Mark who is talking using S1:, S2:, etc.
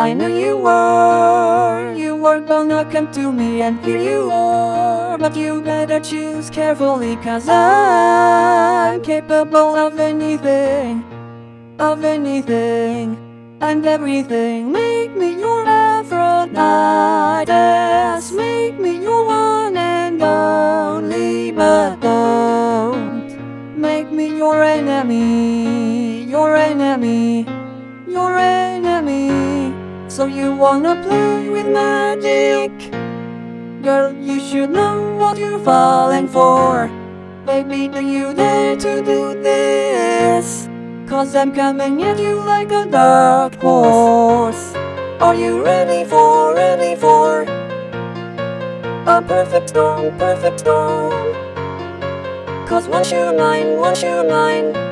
S1: I knew you were, you were gonna come to me and here you are. But you better choose carefully cause I'm capable of anything Of anything and everything. Make me your Aphrodite. Make me your one and only But don't make me your enemy So you wanna play with magic? Girl, you should know what you're falling for. Baby, do you dare to do this? Cause I'm coming at you like a dark horse. Are you ready for, ready for? A perfect storm, perfect storm. Cause once you're mine, once you're mine